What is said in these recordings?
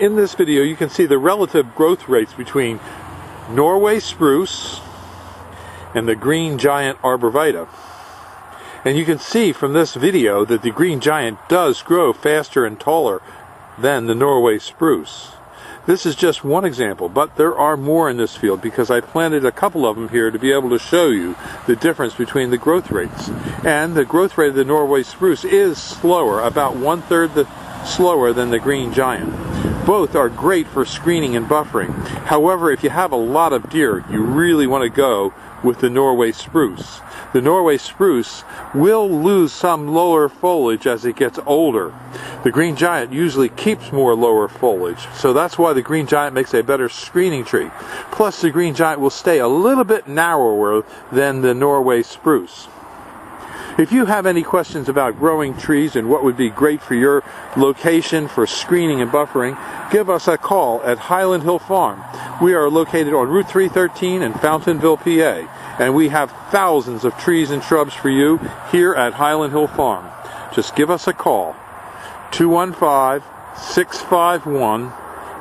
In this video, you can see the relative growth rates between Norway spruce and the green giant arborvitae. And you can see from this video that the green giant does grow faster and taller than the Norway spruce. This is just one example, but there are more in this field because I planted a couple of them here to be able to show you the difference between the growth rates. And the growth rate of the Norway spruce is slower, about one third slower than the green giant. Both are great for screening and buffering. However, if you have a lot of deer, you really want to go with the Norway spruce. The Norway spruce will lose some lower foliage as it gets older. The green giant usually keeps more lower foliage, so that's why the green giant makes a better screening tree. Plus, the green giant will stay a little bit narrower than the Norway spruce. If you have any questions about growing trees and what would be great for your location for screening and buffering, give us a call at Highland Hill Farm. We are located on Route 313 in Fountainville, PA, and we have thousands of trees and shrubs for you here at Highland Hill Farm. Just give us a call. 215 651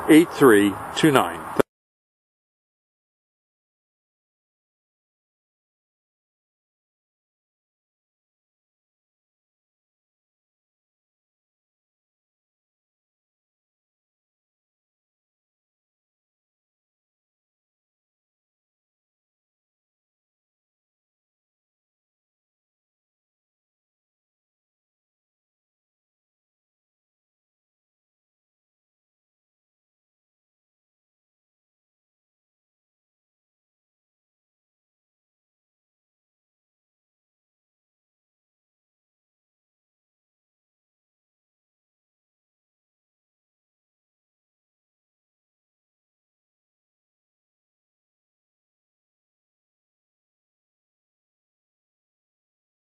8329.